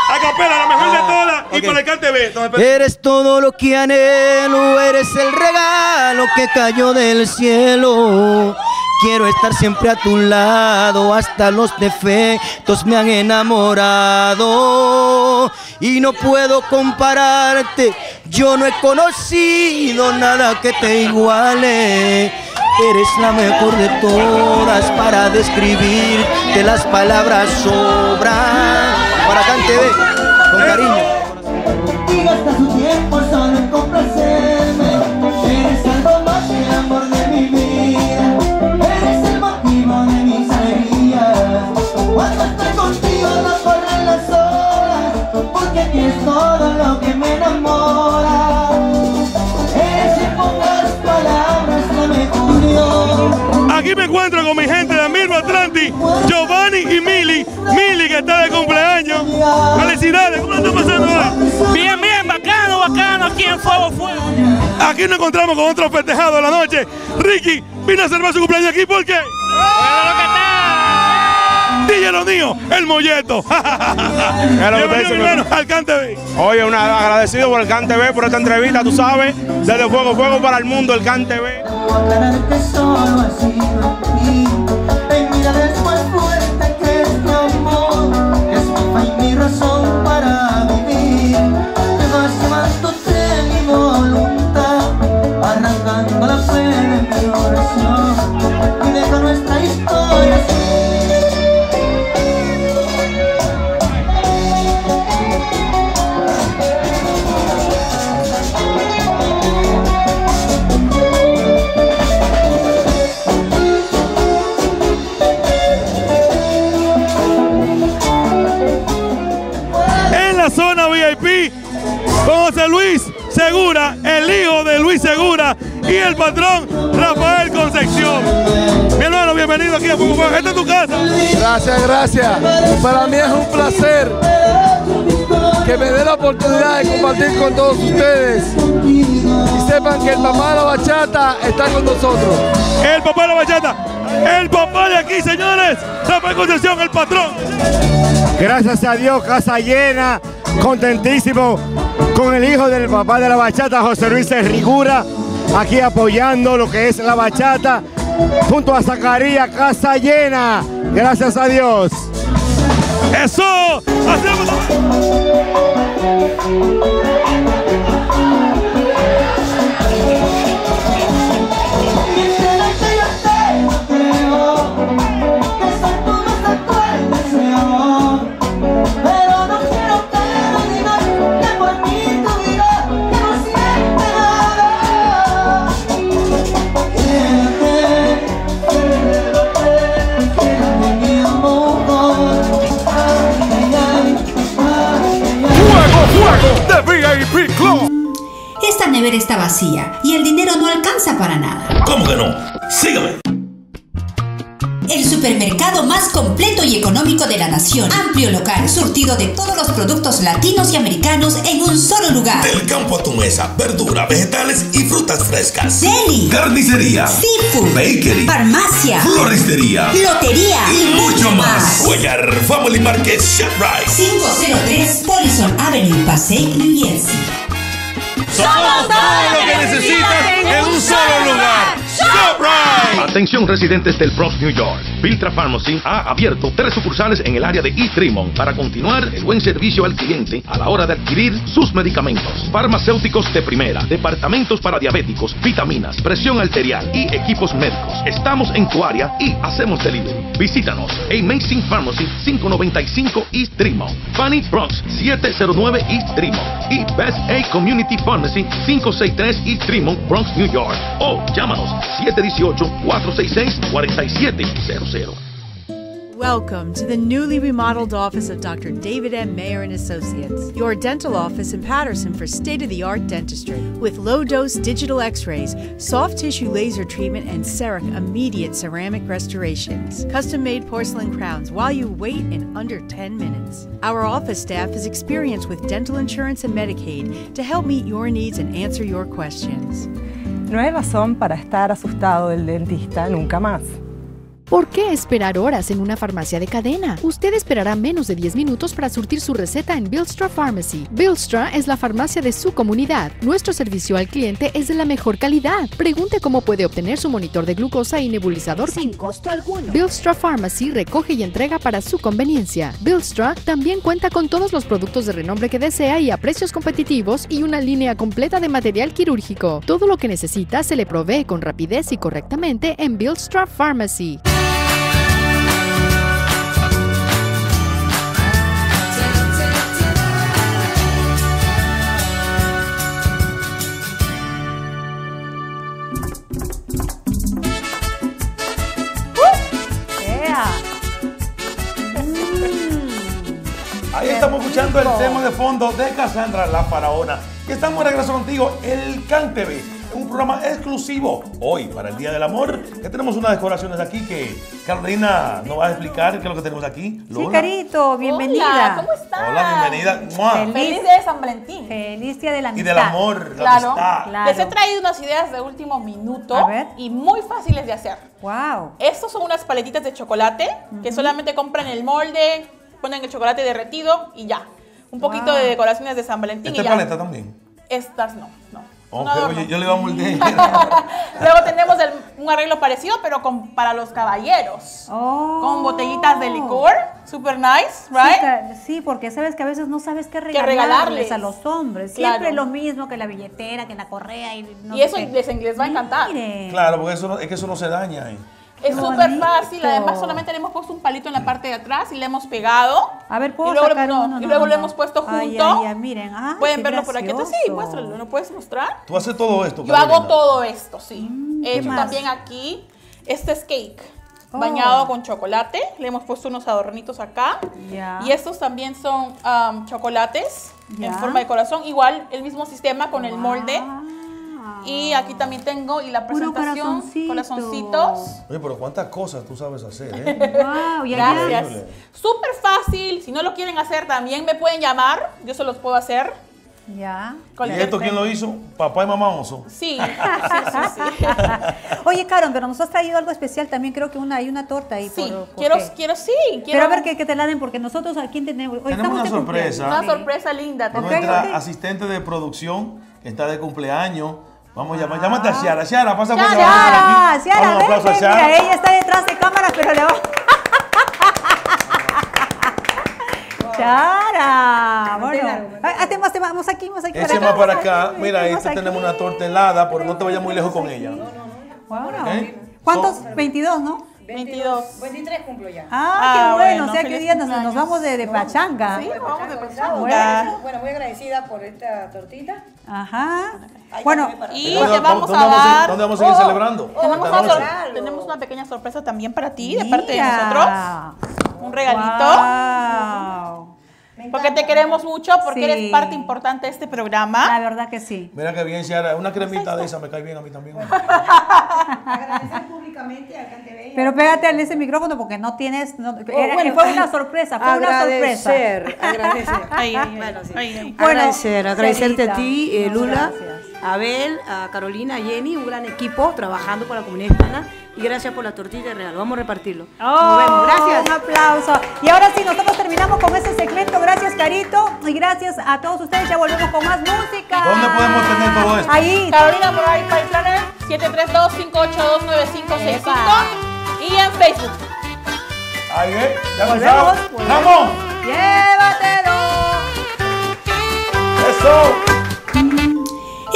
A capela, la mejor de todas. Y para el Can TV. Entonces, Eres todo lo que anhelo, eres el regalo que cayó del cielo. Quiero estar siempre a tu lado, hasta los defectos me han enamorado. Y no puedo compararte, yo no he conocido nada que te iguale. Eres la mejor de todas para describirte, las palabras sobran. Para Canteve, con cariño. Y gasta su tiempo solo Giovanni y Mili. Mili que está de cumpleaños. Felicidades, ¿cómo está pasando hoy? Bien, bien, bacano, bacano, aquí en Fuego Fuego. Aquí nos encontramos con otro festejado de la noche. Ricky vino a celebrar su cumpleaños aquí, ¿por qué? DJ lo mío, el molleto. Bienvenido, mi hermano, al Can TV. Oye, una, agradecido por el Can TV, por esta entrevista, tú sabes, desde Fuego Fuego para el mundo, el Can después fuerte que es mi amor, es mi fe y mi razón para Segura, el hijo de Luis Segura y el patrón Rafael Concepción. Mi hermano, bienvenido aquí a Fuego. Esta es tu casa. Gracias, gracias. Para mí es un placer que me dé la oportunidad de compartir con todos ustedes y sepan que el papá de la bachata está con nosotros. El papá de la bachata, el papá de aquí, señores, Rafael Concepción, el patrón. Gracias a Dios, casa llena, contentísimo con el hijo del papá de la bachata, José Luis Rigura, aquí apoyando lo que es la bachata, junto a Zacarías, casa llena. Gracias a Dios. Eso, hacemos. Surtido de todos los productos latinos y americanos en un solo lugar. Del campo a tu mesa, verdura, vegetales y frutas frescas. Deli. Carnicería. Seafood. Bakery. Farmacia. Floristería. Lotería. Y mucho más. Cuellar Family Market ShopRite. 503 Poison Avenue, Passaic, New Jersey. Somos todo lo que necesitas en un solo lugar. ShopRite. Atención residentes del Bronx, New York. Viltra Pharmacy ha abierto tres sucursales en el área de East Tremont para continuar el buen servicio al cliente a la hora de adquirir sus medicamentos. Farmacéuticos de primera, departamentos para diabéticos, vitaminas, presión arterial y equipos médicos. Estamos en tu área y hacemos delivery. Visítanos. Amazing Pharmacy 595 East Tremont. Fanny Bronx 709 East Tremont. Y Best A Community Pharmacy 563 East Tremont, Bronx, New York. O llámanos 718-466-4700. Welcome to the newly remodeled office of Dr. David M. Mayer and Associates, your dental office in Patterson for state-of-the-art dentistry with low-dose digital x-rays, soft tissue laser treatment and CEREC immediate ceramic restorations, custom-made porcelain crowns while you wait in under 10 minutes. Our office staff is experienced with dental insurance and Medicaid to help meet your needs and answer your questions. No hay razón para estar asustado del dentista nunca más. ¿Por qué esperar horas en una farmacia de cadena? Usted esperará menos de 10 minutos para surtir su receta en Billstra Pharmacy. Billstra es la farmacia de su comunidad. Nuestro servicio al cliente es de la mejor calidad. Pregunte cómo puede obtener su monitor de glucosa y nebulizador sin costo alguno. Billstra Pharmacy recoge y entrega para su conveniencia. Billstra también cuenta con todos los productos de renombre que desea y a precios competitivos y una línea completa de material quirúrgico. Todo lo que necesita se le provee con rapidez y correctamente en Billstra Pharmacy. Ahí estamos escuchando el tema de fondo de Cassandra la Faraona. Y estamos de regreso contigo, el Can TV, un programa exclusivo hoy para el Día del Amor. Que tenemos unas decoraciones aquí que Carolina nos va a explicar qué es lo que tenemos aquí. Sí, Lola. Carito, bienvenida. Hola, ¿cómo estás? Hola, bienvenida. ¡Mua! Feliz día de San Valentín. Feliz día de la Y amistad. del amor, la Claro. amistad. Les he traído unas ideas de último minuto A ver. y muy fáciles de hacer. Wow. Estos son unas paletitas de chocolate que solamente compran el molde, ponen el chocolate derretido y ya. Un poquito Wow. de decoraciones de San Valentín ¿Esta y ya. paleta también? Estas no, no. Ok, Un adorno. oye, yo le iba a. Luego tenemos el- un arreglo parecido, pero con, para los caballeros. Con botellitas de licor. Super nice, Sí, right? ca- Sí, porque sabes que a veces no sabes qué regalarles, regalarles. a los hombres. Claro. Siempre lo mismo que la billetera, que la correa. Y, no y eso les, les va a encantar. Claro, porque eso no- es que eso no se daña. eh. Es súper fácil, además solamente le hemos puesto un palito en la parte de atrás y le hemos pegado. A ver, ¿puedo y luego, le- sacar no, uno? y No, luego no, le no. hemos puesto junto. Ay, ay, ay, miren. Ay, Pueden verlo por aquí atrás. Sí, gracioso. muéstralo, ¿lo puedes mostrar? Tú haces todo esto. Yo hago todo esto, sí. He ¿qué hecho más? también aquí, este es cake. bañado con chocolate. Le hemos puesto unos adornitos acá. Ya. Y estos también son um, chocolates Ya. en forma de corazón. Igual el mismo sistema con el molde. Y aquí también tengo y la presentación, corazoncito. corazoncitos. Oye, pero cuántas cosas tú sabes hacer, ¿eh? Wow, Gracias. Súper fácil. Si no lo quieren hacer, también me pueden llamar. Yo se los puedo hacer. Ya. ¿Y esto quién lo hizo? Papá y mamá oso. Sí, sí, sí, sí. Oye, Caron, pero nos has traído algo especial también. Creo que una, hay una torta ahí. Sí, por- ¿por quiero, qué? quiero, sí. Pero a ver que, que te la den, porque nosotros aquí tenemos. Hoy Tenemos una cumpleaños. sorpresa. Una Sí. sorpresa linda. Nuestra ok. asistente de producción está de cumpleaños. Vamos a llamar. Llámate a Ciara. Ciara, pasa por Ciara, aquí. Ciara, Vamos, un aplauso a Ciara. mira, ella está detrás de cámaras, pero le va. Ciara, bueno, Ah, hazte más, vamos aquí, vamos aquí. Ese para más para vamos acá. aquí, Mira, vamos este tenemos una torta helada, pero no te vayas muy lejos con ella. Wow. ¿Eh? ¿Cuántos? 22, ¿no? 22. 23 cumplo ya. Ah, Ah, qué bueno, bueno, o sea que hoy día nos, nos vamos de, de pachanga. Sí, vamos de Bueno, Bueno. bueno, muy agradecida por esta tortita. Ajá. Bueno, Y ¿Dónde- te vamos dónde a vamos a ir- dar. dónde vamos a seguir Oh, celebrando? Tenemos Esta una, noche. sor- tenemos una pequeña sorpresa también para ti, de parte de nosotros. Un regalito. Porque te queremos mucho, porque Sí. eres parte importante de este programa. La verdad que sí. Mira que bien, Ciara. Una cremita de esa me cae bien a mí también. Agradecer públicamente a Cantebella. Pero pégate al ese micrófono porque no tienes. no- era- Oh, bueno, fue una sorpresa, fue una sorpresa. agradecer, agradecer. Ay, ay, ay, Bueno, sí. ay. Bueno, agradecer, agradecerte a ti, eh, Lula, gracias. a Abel, a Carolina, a Jenny, un gran equipo trabajando por la comunidad hispana y gracias por la tortilla de regalo. Vamos a repartirlo. Oh, Nos vemos, gracias. Un aplauso. Y ahora sí, nosotros terminamos con este segmento. Gracias, Carito. Y gracias a todos ustedes. Ya volvemos con más música. ¿Dónde podemos tener todo esto? Ahí. Carolina Moray Pay Planner 732-582-9565 y en Facebook. Ahí es. Ya volvemos. ¡Vamos! Llévatelo. ¡Eso!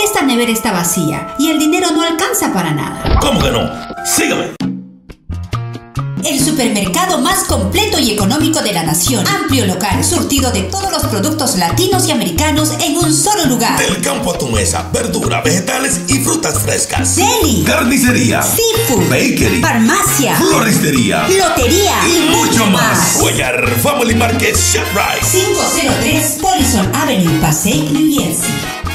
Esta nevera está vacía y el dinero no alcanza para nada. ¿Cómo que no? Sígame. El supermercado más completo y económico de la nación. Amplio local, surtido de todos los productos latinos y americanos en un solo lugar. Del campo a tu mesa, verdura, vegetales y frutas frescas. Deli. Carnicería. Seafood. Bakery. Farmacia. Floristería. Lotería. Y mucho más. Guayar Family Market ShopRite. 503 Poison Avenue, Passaic, New Jersey.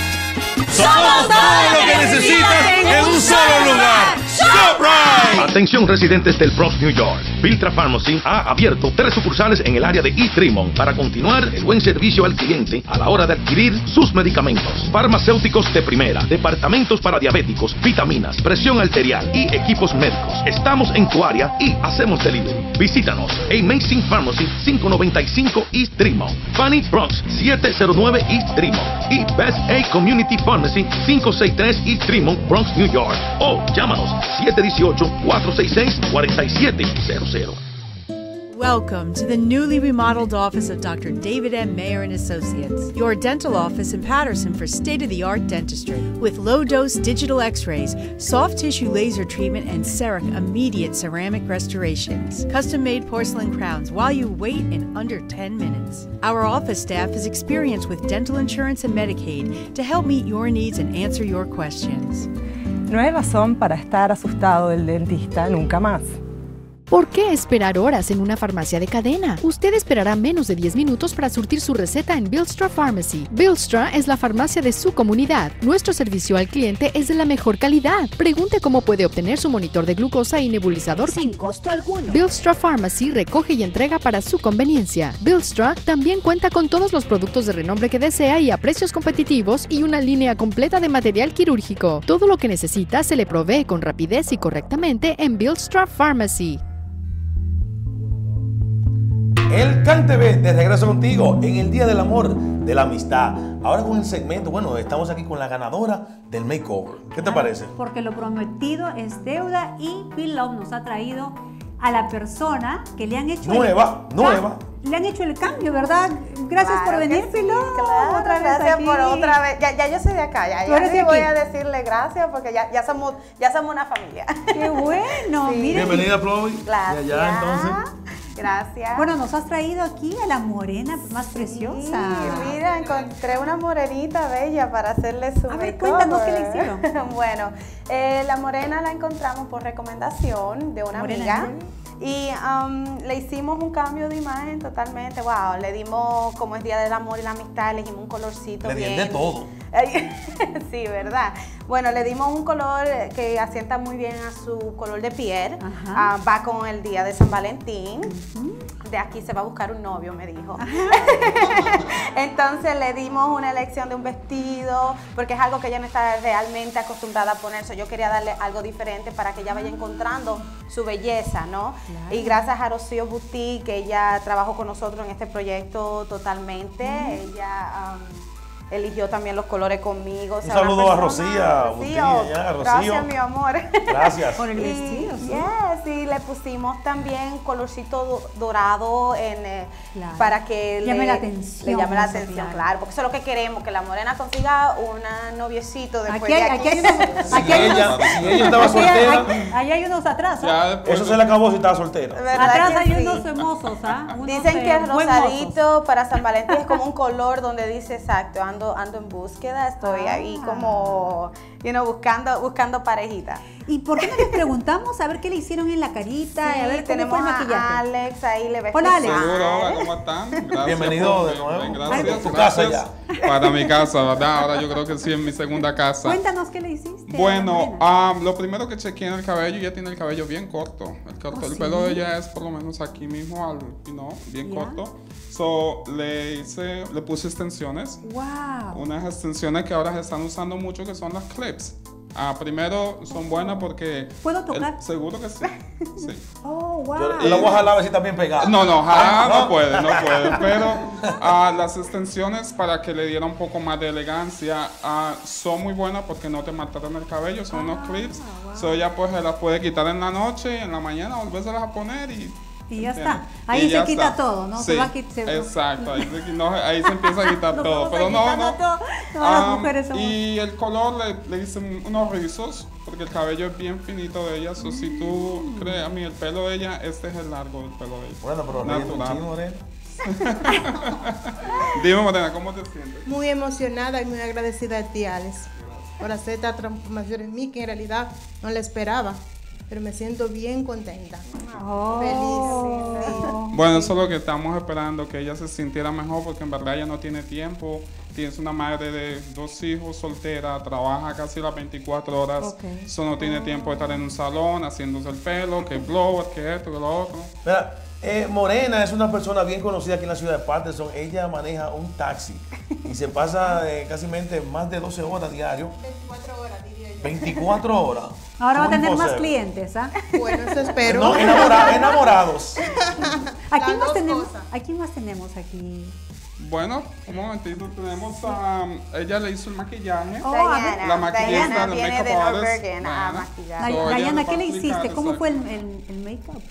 Somos todo lo que necesitas en un solo lugar. ShopRite. Atención residentes del Bronx, New York. Viltra Pharmacy ha abierto tres sucursales en el área de East Tremont para continuar el buen servicio al cliente a la hora de adquirir sus medicamentos. Farmacéuticos de primera, departamentos para diabéticos, vitaminas, presión arterial y equipos médicos. Estamos en tu área y hacemos delivery. Visítanos. Amazing Pharmacy 595 East Tremont. Fanny Bronx 709 East Tremont. Y Best A Community Pharmacy 563 East Tremont, Bronx, New York. O llámanos 718-466-4700. Welcome to the newly remodeled office of Dr. David M. Mayer and Associates, your dental office in Patterson for state-of-the-art dentistry with low-dose digital x-rays, soft tissue laser treatment and CEREC immediate ceramic restorations, custom-made porcelain crowns while you wait in under 10 minutes. Our office staff is experienced with dental insurance and Medicaid to help meet your needs and answer your questions. No hay razón para estar asustado del dentista nunca más. ¿Por qué esperar horas en una farmacia de cadena? Usted esperará menos de 10 minutos para surtir su receta en Billstra Pharmacy. Billstra es la farmacia de su comunidad. Nuestro servicio al cliente es de la mejor calidad. Pregunte cómo puede obtener su monitor de glucosa y nebulizador sin costo alguno. Billstra Pharmacy recoge y entrega para su conveniencia. Billstra también cuenta con todos los productos de renombre que desea y a precios competitivos y una línea completa de material quirúrgico. Todo lo que necesita se le provee con rapidez y correctamente en Billstra Pharmacy. El CanTV de regreso contigo en el Día del Amor, de la Amistad. Ahora con el segmento, bueno, estamos aquí con la ganadora del makeover. ¿Qué te parece? Porque lo prometido es deuda y Phil Love nos ha traído a la persona que le han hecho Nueva, el, nueva. Le han hecho el cambio, ¿verdad? Gracias por Claro venir, sí, claro, otra vez gracias aquí. por otra vez. Ya, ya yo soy de acá, ya, ya sí voy a decirle gracias porque ya, ya somos ya somos una familia. Qué bueno, Sí. Bienvenida, Chloe. Gracias. Allá, entonces. Gracias. Bueno, nos has traído aquí a la morena más preciosa. Sí, mira, encontré una morenita bella para hacerle su A ver, makeover. cuéntanos qué le hicieron. bueno, eh, la morena la encontramos por recomendación de una Morena amiga. Y um, le hicimos un cambio de imagen totalmente, wow, le dimos, como es Día del Amor y la Amistad, le dimos un colorcito Le bien. de todo. sí, ¿verdad? Bueno, le dimos un color que asienta muy bien a su color de piel. Ah, va con el día de San Valentín. De aquí se va a buscar un novio, me dijo. Entonces le dimos una elección de un vestido, porque es algo que ella no está realmente acostumbrada a ponerse. Yo quería darle algo diferente para que ella vaya encontrando su belleza, ¿no? Y gracias a Rocío Boutique, que ella trabajó con nosotros en este proyecto totalmente. Ella um, eligió también los colores conmigo. Un saludo a Rocía ya, Rocío. Gracias, mi amor. Gracias. Con el Y- vestido, sí. yes, y le pusimos también colorcito do- dorado en, eh, Claro. para que Llame le, la atención, le llame la eso, atención, claro. claro. porque eso es lo que queremos, que la morena consiga un noviecito después Aquí hay, de aquí aquí. hay unos, aquí hay ella- unos- si ella estaba soltera- ahí hay unos atrás, ¿ah? Eso se le acabó si estaba soltera. ¿Verdad Atrás hay sí? unos hermosos, ¿ah? Unos, Dicen eh, que rosadito para San Valentín es como un color donde dice exacto, ando, ando en búsqueda, estoy ahí Ah. como, you know, buscando, buscando parejita. ¿Y por qué no les preguntamos a ver qué le hicieron en la carita? Sí, a ver cómo tenemos fue el a maquillaje. Alex, ahí le ves. Hola, Alex. Seguro, hola, ¿cómo están? Gracias Bienvenido por- de nuevo. bien, Ay, Gracias, tu casa gracias. Para mi casa, ¿verdad? Ahora yo creo que sí, en mi segunda casa. Cuéntanos qué le hiciste. Bueno, ah, lo primero que chequeé en el cabello, ella tiene el cabello bien corto. El, corto, ¿Oh, el sí? pelo de ella es por lo menos aquí mismo, al, know, bien Ya. corto. So, le hice, le puse extensiones. Wow. Unas extensiones que ahora se están usando mucho que son las clips. Ah, primero son buenas porque... ¿Puedo el- tocar? seguro que sí. sí. Oh, wow. Yo, la voy a jalar a ver si está bien pegada. No, no, ojalá Ah, no puede, no puede. Pero ah, las extensiones para que le diera un poco más de elegancia ah, son muy buenas porque no te maltratan el cabello, son unos clips. So ella pues se las puede quitar en la noche en la mañana volvérselas a poner y... Y ya ¿entiendes? está. Ahí Y se quita está. todo, ¿no? Se va a quit- se- exacto. Ahí se, no, ahí se empieza a quitar todo. Pero no, no. todo. No, las Ah, mujeres somos- y el color le, le hice unos rizos porque el cabello es bien finito de ella. So, si Mm. tú crees, a mí el pelo de ella, este es el largo del pelo de ella. Bueno, pero Natural. Morena. Dime, Morena, ¿cómo te sientes? Muy emocionada y muy agradecida a ti, Alex, por hacer esta transformación en mí que en realidad no la esperaba, pero me siento bien contenta. Feliz. sí. Bueno, eso es lo que estamos esperando, que ella se sintiera mejor, porque en verdad ella no tiene tiempo. Tienes una madre de dos hijos soltera, trabaja casi las 24 horas. Ok. Eso no tiene tiempo de estar en un salón haciéndose el pelo, que blower, que esto, que lo otro. Mira, eh, Morena es una persona bien conocida aquí en la ciudad de Patterson. Ella maneja un taxi y se pasa eh, casi más de 12 horas diario. 24 horas, diría yo. 24 horas. Ahora va a tener más clientes, ¿ah? Bueno, eso espero. No, enamora- enamorados. ¿A quién, más tenemos, cosas. ¿A quién más tenemos aquí? Bueno, un momentito, tenemos a... Ella le hizo el maquillaje. Oh, a ver. la maquillista, Diana el viene makeup Diana. Diana, ¿qué le hiciste? ¿Cómo fue el, el, el make-up?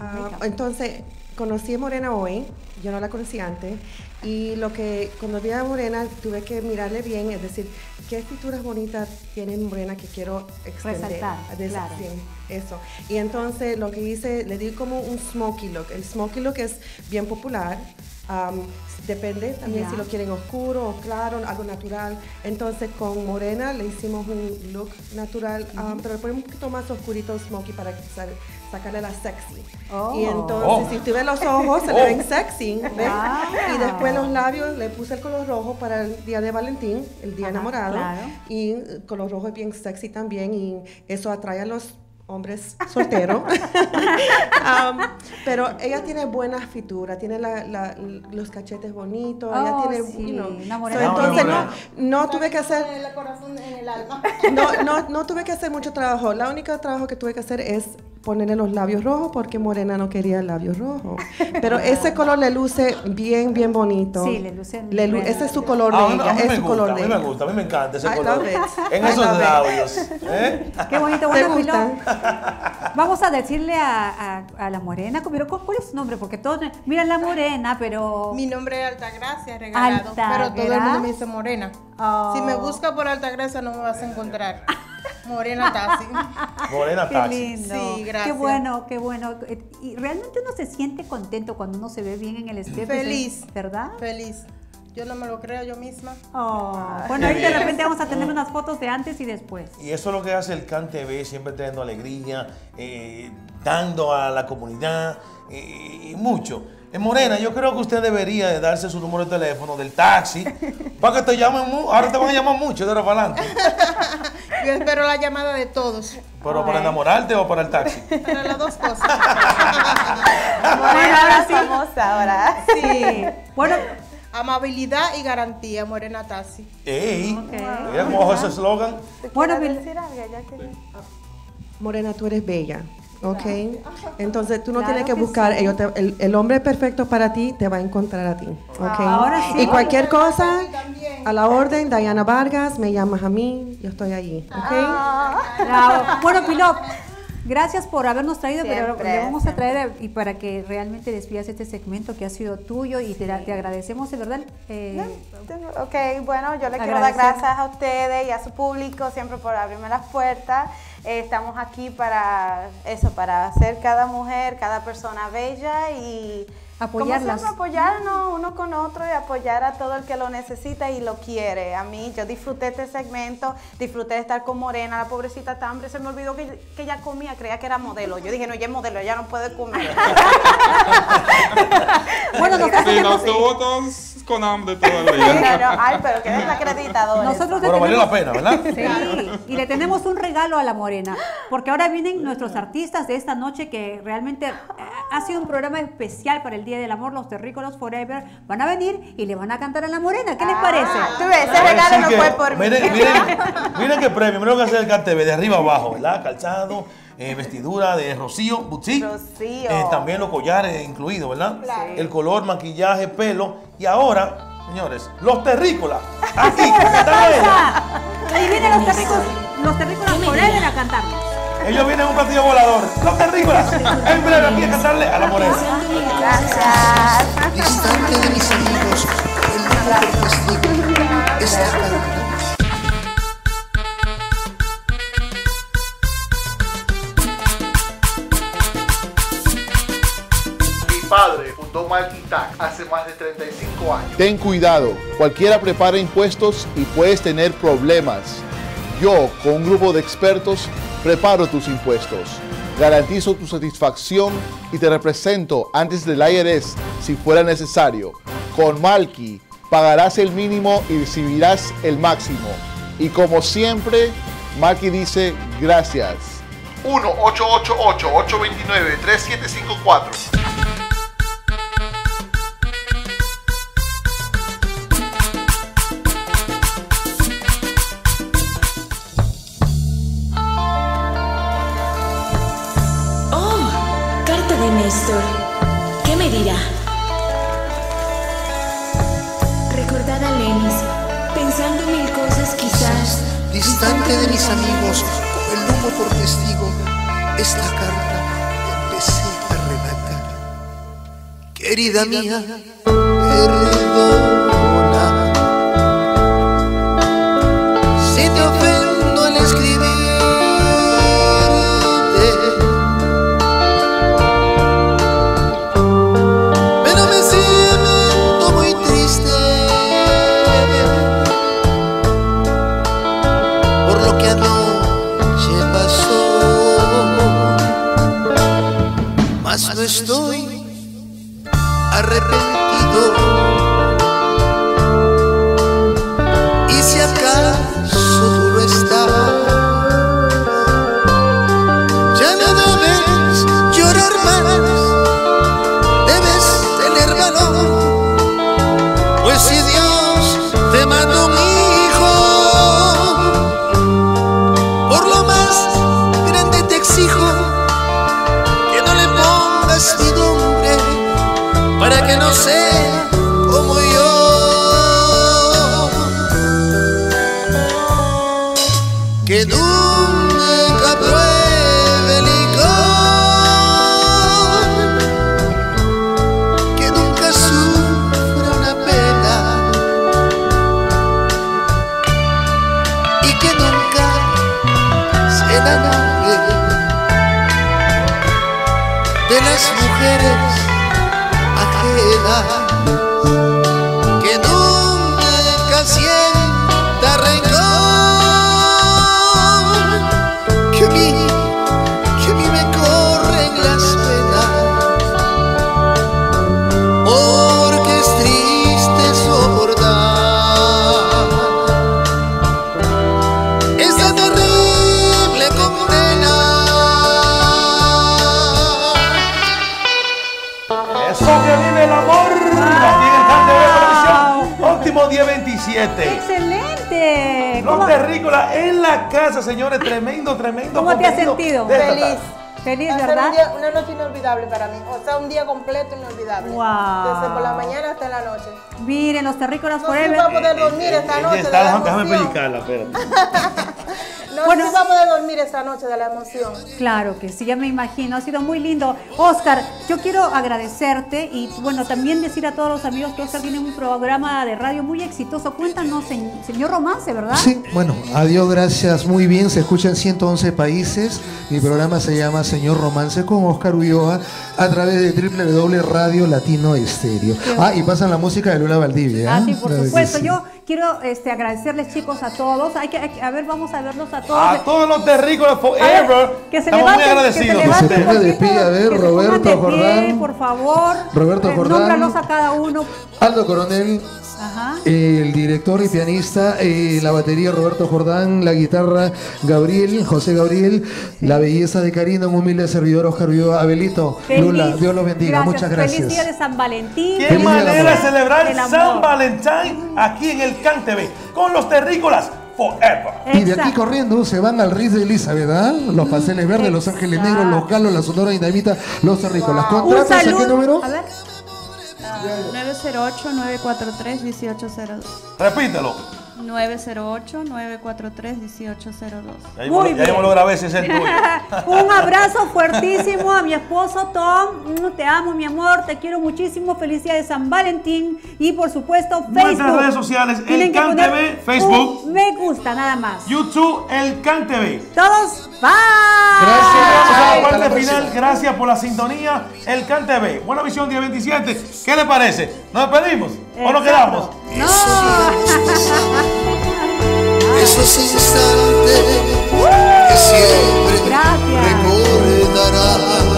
Ah, entonces, conocí a Morena hoy, yo no la conocí antes, y lo que cuando vi a Morena tuve que mirarle bien, es decir, qué pinturas bonitas tiene Morena que quiero extender. Resaltar, claro. sí, eso. Y entonces lo que hice, le di como un smoky look. El smoky look es bien popular. Am, depende también si lo quieren oscuro o claro, algo natural. Entonces con Morena le hicimos un look natural, am, pero le ponemos un poquito más oscurito smoky para que sal- sacarle la sexy. Oh. Y entonces, Oh. si usted ve los ojos, se Oh. le ven sexy. ¿ves? Ah. Y después los labios, le puse el color rojo para el día de Valentín, el día Ajá, enamorado. claro. Y el color rojo es bien sexy también y eso atrae a los hombres solteros. Um, pero ella tiene buena fitura, tiene la- la- los cachetes bonitos, ella Oh, tiene, sí, you know, una so morena entonces no, no tuve que hacer En el corazón, en el alma. no, no, no tuve que hacer mucho trabajo. La única trabajo que tuve que hacer es ponerle los labios rojos porque Morena no quería labios rojos. Pero ese color le luce bien, bien bonito. Sí, le luce Le lu- ese es su color Ah, de a mí, a ella. mí Es su gusta, color a de mí me gusta, a mí me encanta ese I color. En I esos labios. ¿eh? Qué bonito, ¿Te bueno? Pilón. Vamos a decirle a, a- a la morena, pero ¿cuál es su nombre? Porque todos, mira la morena, pero... Mi nombre es Altagracia Regalado, pero todo el mundo me dice Morena. Oh. Si me busca por Altagracia no me vas a encontrar. Morena Tassi. Morena lindo. Sí, gracias. Qué bueno, qué bueno. Y realmente uno se siente contento cuando uno se ve bien en el espejo. Feliz. ¿Verdad? Feliz. Yo no me lo creo yo misma. Oh, bueno, ahí de repente vamos a tener unas fotos de antes y después. Y eso es lo que hace el CAN TV, siempre trayendo alegría, eh, dando a la comunidad eh, y mucho. En Morena, yo creo que usted debería de darse su número de teléfono del taxi para que te llamen. Ahora te van a llamar mucho de ahora para adelante. Yo espero la llamada de todos. ¿Pero para enamorarte o para el taxi? Para las dos cosas. Morena ahora famosa ahora. Sí. Bueno, amabilidad y garantía, Morena Tassi. ¡Ey! Cómo bajo ese eslogan. Bueno, decir algo, ya que... Morena, tú eres bella, ¿ok? Entonces tú no Claro tienes que que buscar, sí. ellos te- el, el hombre perfecto para ti te va a encontrar a ti, ¿ok? Ahora sí. Y cualquier cosa, a la orden, Diana Vargas, me llamas a mí, yo estoy allí, ¿ok? Bravo. Bueno, Pilot, gracias por habernos traído, pero le vamos a traer y para que realmente despidas este segmento que ha sido tuyo y te, te agradecemos de verdad. eh, Ok, bueno, yo le quiero dar Agradecer. gracias a ustedes y a su público siempre por abrirme las puertas. Eh, estamos aquí para eso, para hacer cada mujer, cada persona bella y Apoyarlas. Como siempre, apoyarnos uno con otro y apoyar a todo el que lo necesita y lo quiere. A mí, yo disfruté este segmento, disfruté de estar con Morena, la pobrecita tan hambre, se me olvidó que, que ella comía, creía que era modelo. Yo dije, no, ella es modelo, ella no puede comer. Bueno, nosotros Sí, tenemos- todos con hambre todo el Mira, día. no, ay, pero que desacreditadores. Nosotros Pero valió la pena, ¿verdad? Sí, y le tenemos un regalo a la Morena, porque ahora vienen nuestros artistas de esta noche que realmente eh, ha sido un programa especial para el Día del Amor, los Terrícolas Forever van a venir y le van a cantar a la Morena, ¿qué les parece? tú ves, ese regalo no que- fue por mí. miren, miren, miren qué premio, miren lo que hace el CanTV, de arriba abajo, ¿verdad? Calzado, eh, vestidura de Rocío, Butsi. Rocío. Eh, también los collares incluidos, ¿verdad? Claro. El color, maquillaje, pelo. Y ahora, señores, los terrícolas. Aquí, están. Ahí vienen los terrícolas, los terrícolas Forever a cantarnos. Ellos vienen en un platillo volador. Los terrícolas. En breve aquí a cantarle a la morena. Gracias. Distante de mis amigos, el único testigo es padre fundó Malquitac hace más de 35 años. Ten cuidado, cualquiera prepara impuestos y puedes tener problemas. Yo, con un grupo de expertos, preparo tus impuestos. Garantizo tu satisfacción y te represento antes del IRS si fuera necesario. Con Malki pagarás el mínimo y recibirás el máximo. Y como siempre, Malki dice gracias. 1-888-829-3754. ¿Qué me dirá? Recordar a Lenis, pensando mil cosas quizás. Distante de mis amigos, con el humo por testigo, es la carta empecé a redactar. Querida mía, perdona. ¡Excelente! Los ¿Cómo, terrícolas en la casa, señores. Tremendo, tremendo. cómo te has sentido? de Feliz. Feliz, Va ¿verdad? un día- una noche inolvidable para mí. O sea, un día completo inolvidable. Wow. Desde por la mañana hasta la noche. Miren, los terrícolas No forever. se va a poder dormir esta Ella noche de está, la déjame, pellizcarla, espérate. No Bueno. se va a dormir esta noche de la emoción. Claro que sí, ya me imagino, ha sido muy lindo. Oscar, yo quiero agradecerte y bueno, también decir a todos los amigos que Oscar tiene un programa de radio muy exitoso. Cuéntanos, se- señor Romance, ¿verdad? Sí, bueno, adiós, gracias, muy bien, se escucha en 111 países. Mi programa se llama Señor Romance con Oscar Ulloa a través de www Radio Latino Estéreo. Ah, y pasan la música de Lula Valdivia. Ah, ¿eh? sí, por supuesto. Yo quiero este, agradecerles, chicos, a todos. Hay que, hay que- a ver, vamos a verlos a todos. A todos los terrícolas forever. ver, que se Estamos muy levanten, que se agradecidos. levanten Que se de pie, a ver, Roberto de pie, Jordán. por favor. Roberto Eh, Jordán. A cada uno. Aldo Coronel, Ajá. el director y pianista, eh, la batería Roberto Jordán, la guitarra Gabriel, José Gabriel, la belleza de Karina, un humilde servidor Oscar Ulloa. Abelito, Feliz- Lula, Dios los bendiga, gracias. muchas gracias. Feliz día de San Valentín. Qué Feliz manera de celebrar. San Valentín aquí en el Can TV con los terrícolas forever. Y de aquí corriendo se van al Riz de Elizabeth, ¿verdad? Los pasteles verdes, los ángeles negros, los galos, la sonora dinamita, los terrícolas. Un ¿Contratos a qué número? A ver. 908-943-1802. Repítelo. 908-943-1802. Ya yo, ya yo me lo grabé, ese es el tuyo. Un abrazo fuertísimo a mi esposo Tom. Mm, Te amo, mi amor. Te quiero muchísimo. De San Valentín. Y por supuesto, Facebook. Nuestras redes sociales, El Tienen que Can poner TV, Facebook. me gusta, nada más. YouTube, el Can TV. Todos, bye. Gracias. A la parte final. Gracias por la sintonía. El Can TV. Buena visión día 27. ¿Qué le parece? ¿Nos despedimos o nos quedamos? No. Esos, instantes que siempre Gracias. recordarás.